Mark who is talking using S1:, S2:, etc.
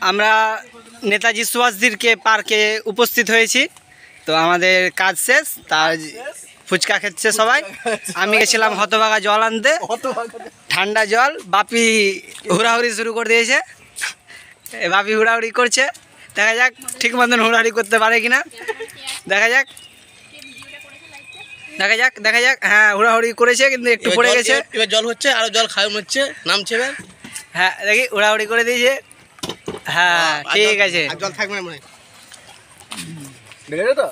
S1: আমরা নেতাজি সুভাষদিরকে পার্কে উপস্থিত হয়েছি। তো আমাদের কাজ শেষ তার ফুচকা খেচ্ছে সবাই। আমি গেছিলাম হতভাগা জল আনতে। ঠান্ডা জল বাপি হুড়াহুড়ি শুরু করে দিয়েছে। এ বাপি হুড়াহুড়ি করছে। দেখা যাক ঠিক মতন হুড়াহুড়ি করতে পারে কিনা। দেখা যাক। দেখা যাক দেখা যাক। হ্যাঁ হুড়াহুড়ি করেছে কিন্তু একটু পড়ে গেছে।
S2: এবার জল হচ্ছে আরও জল খাওয়ানো হচ্ছে নামছে
S1: হ্যাঁ দেখি উড়াউড়ি করে দিয়েছে। হ্যাঁ ঠিক আছে
S2: জল থাকবে না মনে হয়।
S3: তো